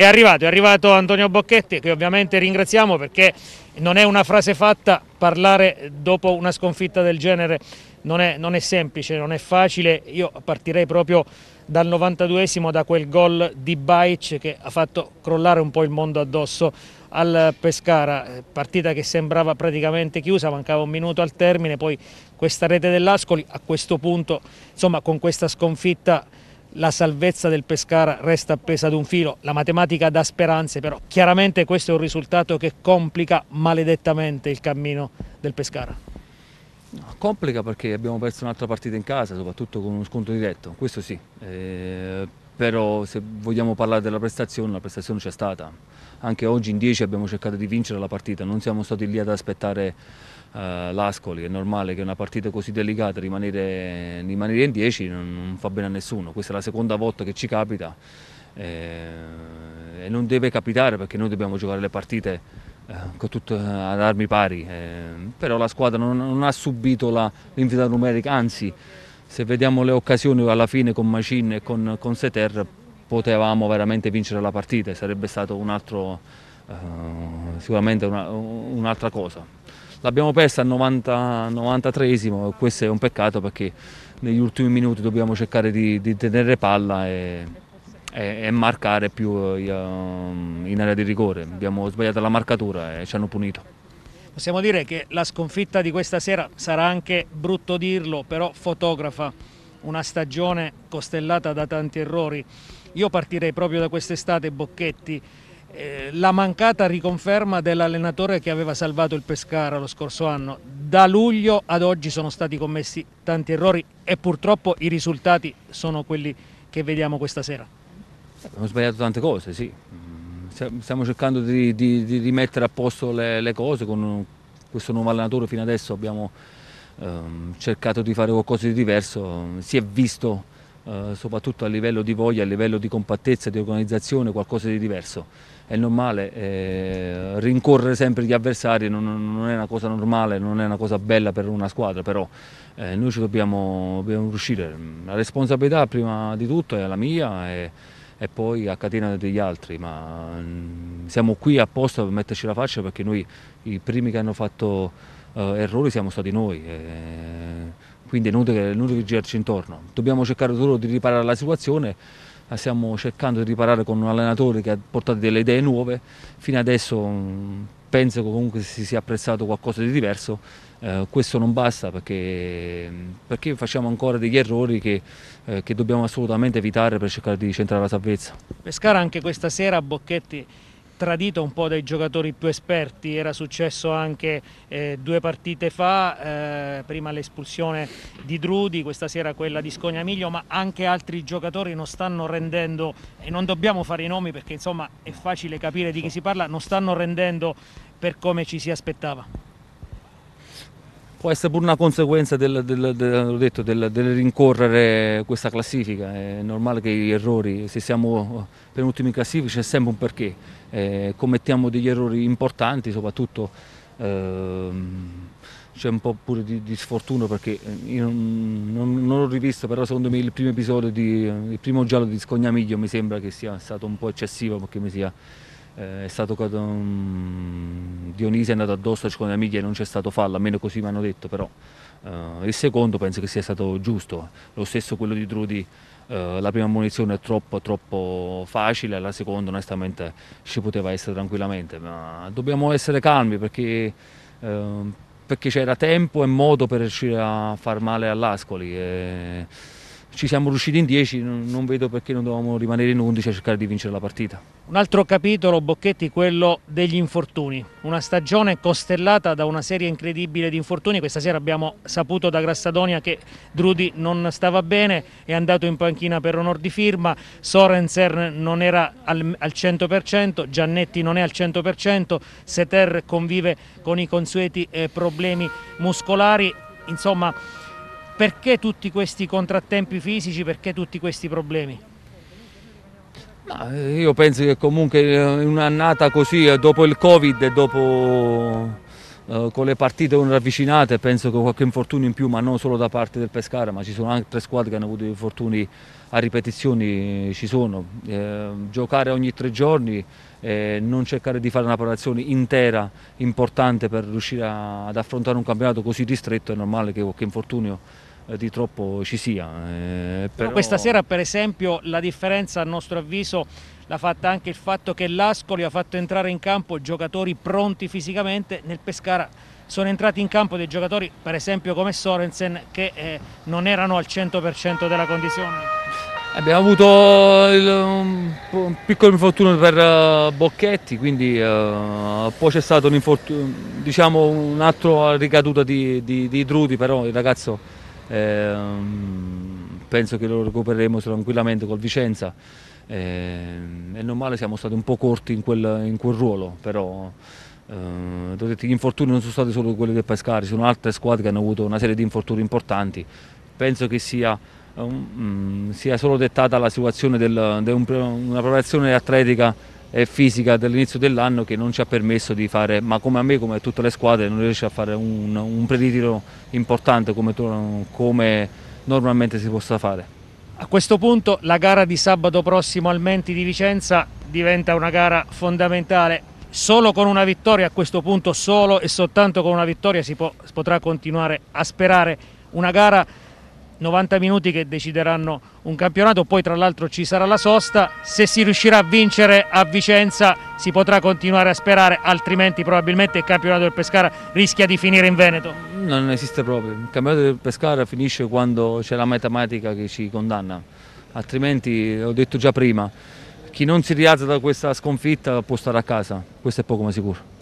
è arrivato, è arrivato Antonio Bocchetti che ovviamente ringraziamo perché non è una frase fatta parlare dopo una sconfitta del genere, non è, non è semplice, non è facile, io partirei proprio dal 92esimo da quel gol di Baic che ha fatto crollare un po' il mondo addosso al Pescara, partita che sembrava praticamente chiusa, mancava un minuto al termine, poi questa rete dell'Ascoli a questo punto, insomma con questa sconfitta la salvezza del Pescara resta appesa ad un filo, la matematica dà speranze, però chiaramente questo è un risultato che complica maledettamente il cammino del Pescara. Complica perché abbiamo perso un'altra partita in casa, soprattutto con uno sconto diretto, questo sì, eh, però se vogliamo parlare della prestazione, la prestazione c'è stata. Anche oggi in 10 abbiamo cercato di vincere la partita, non siamo stati lì ad aspettare uh, l'Ascoli, è normale che una partita così delicata rimanere, rimanere in 10 non, non, fa bene a nessuno, questa è la seconda volta che ci capita eh, e non deve capitare perché noi dobbiamo giocare le partite eh, con tutto, ad armi pari, eh, però la squadra non, non ha subito l'invita numerica, anzi se vediamo le occasioni alla fine con Macin e con, con Seter potevamo veramente vincere la partita, sarebbe stato un altro, uh, sicuramente un'altra un cosa. L'abbiamo persa al 93esimo e questo è un peccato perché negli ultimi minuti dobbiamo cercare di, di tenere palla e, e, e marcare più uh, in area di rigore. Abbiamo sbagliato la marcatura e ci hanno punito. Possiamo dire che la sconfitta di questa sera sarà anche brutto dirlo, però fotografa una stagione costellata da tanti errori. Io partirei proprio da quest'estate, Bocchetti, eh, la mancata riconferma dell'allenatore che aveva salvato il Pescara lo scorso anno. Da luglio ad oggi sono stati commessi tanti errori e purtroppo i risultati sono quelli che vediamo questa sera. Abbiamo sbagliato tante cose, sì. Stiamo cercando di, di, di rimettere a posto le, le, cose con questo nuovo allenatore. Fino adesso abbiamo ehm, cercato di fare qualcosa di diverso. Si è visto eh, soprattutto a livello di voglia, a livello di compattezza, di organizzazione, qualcosa di diverso. È normale, eh, rincorrere sempre gli avversari non, non, è una cosa normale, non è una cosa bella per una squadra, però eh, noi ci dobbiamo, dobbiamo, riuscire. La responsabilità prima di tutto è la mia e, e poi a catena degli altri, ma mm, siamo qui apposta per metterci la faccia perché noi i primi che hanno fatto uh, errori siamo stati noi. E, quindi è inutile, è inutile girarci intorno. Dobbiamo cercare solo di riparare la situazione, la stiamo cercando di riparare con un allenatore che ha portato delle idee nuove, fino adesso mm, penso che comunque si sia apprezzato qualcosa di diverso, eh, questo non basta perché, perché, facciamo ancora degli errori che, eh, che dobbiamo assolutamente evitare per cercare di centrare la salvezza. Pescara anche questa sera Bocchetti tradito un po' dai giocatori più esperti, era successo anche eh, due partite fa, eh, prima l'espulsione di Drudi, questa sera quella di Scognamiglio, ma anche altri giocatori non stanno rendendo, e non dobbiamo fare i nomi perché insomma è facile capire di chi si parla, non stanno rendendo per come ci si aspettava può essere pure una conseguenza del, del, del, detto, del, rincorrere questa classifica, è normale che gli errori, se siamo penultimi in classifica c'è sempre un perché, eh, commettiamo degli errori importanti, soprattutto eh, c'è un po' pure di, di sfortuna perché io non, non, non, l'ho rivisto, però secondo me il primo episodio, di, il primo giallo di Scognamiglio mi sembra che sia stato un po' eccessivo perché mi sia eh, è stato um, Dionisi è andato addosso a Ciccone Miglia e non c'è stato fallo, almeno così mi hanno detto, però uh, il secondo penso che sia stato giusto, lo stesso quello di Drudi, uh, la prima munizione è troppo, troppo facile, la seconda onestamente ci poteva essere tranquillamente, ma dobbiamo essere calmi perché, uh, perché c'era tempo e modo per riuscire a far male all'Ascoli. E, ci siamo riusciti in 10, non vedo perché non dovevamo rimanere in 11 a cercare di vincere la partita. Un altro capitolo, Bocchetti, quello degli infortuni, una stagione costellata da una serie incredibile di infortuni, questa sera abbiamo saputo da Grassadonia che Drudi non stava bene, è andato in panchina per onor di firma, Sorenser non era al, al 100%, Giannetti non è al 100%, Seter convive con i consueti eh, problemi muscolari, insomma perché tutti questi contrattempi fisici, perché tutti questi problemi? Eh, io penso che comunque in un'annata così, eh, dopo il Covid e dopo eh, con le partite ravvicinate penso che qualche infortunio in più, ma non solo da parte del Pescara, ma ci sono anche tre squadre che hanno avuto infortuni a ripetizioni, ci sono. Eh, giocare ogni tre giorni, eh, non cercare di fare una preparazione intera, importante per riuscire a, ad affrontare un campionato così ristretto, è normale che qualche infortunio eh, di troppo ci sia. Eh, però... Questa sera per esempio la differenza a nostro avviso l'ha fatta anche il fatto che l'Ascoli ha fatto entrare in campo giocatori pronti fisicamente, nel Pescara sono entrati in campo dei giocatori per esempio come Sorensen che eh, non erano al 100% della condizione. Abbiamo avuto il, un, un, piccolo infortunio per uh, Bocchetti, quindi uh, poi c'è stato un, diciamo, un'altra ricaduta di, di, di Drudi, però il ragazzo eh, penso che lo recupereremo tranquillamente col Vicenza. Eh, è normale, siamo stati un po' corti in quel, in quel ruolo, però eh, gli infortuni non sono stati solo quelli del Pescari, sono altre squadre che hanno avuto una serie di infortuni importanti. Penso che sia, um, sia solo dettata la situazione di un, una preparazione atletica e fisica dell'inizio dell'anno che non ci ha permesso di fare, ma come a me, come a tutte le squadre, non riesce a fare un, un preritiro importante come, come normalmente si possa fare. A questo punto la gara di sabato prossimo al Menti di Vicenza diventa una gara fondamentale. Solo con una vittoria, a questo punto solo e soltanto con una vittoria si, si potrà continuare a sperare una gara 90 minuti che decideranno un campionato, poi tra l'altro ci sarà la sosta, se si riuscirà a vincere a Vicenza si potrà continuare a sperare, altrimenti probabilmente il campionato del Pescara rischia di finire in Veneto. Non esiste proprio, il campionato del Pescara finisce quando c'è la matematica che ci condanna, altrimenti, ho detto già prima, chi non si rialza da questa sconfitta può stare a casa, questo è poco ma sicuro.